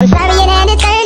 I'm sorry it ended